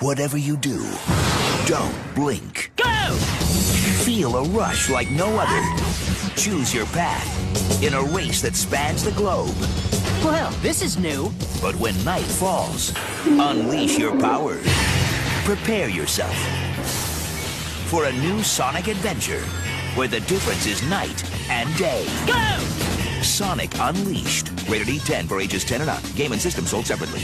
Whatever you do, don't blink. Go! Feel a rush like no other. Choose your path in a race that spans the globe. Well, this is new. But when night falls, unleash your powers. Prepare yourself for a new Sonic adventure where the difference is night and day. Go! Sonic Unleashed. Rated E10 for ages 10 and up. Game and system sold separately.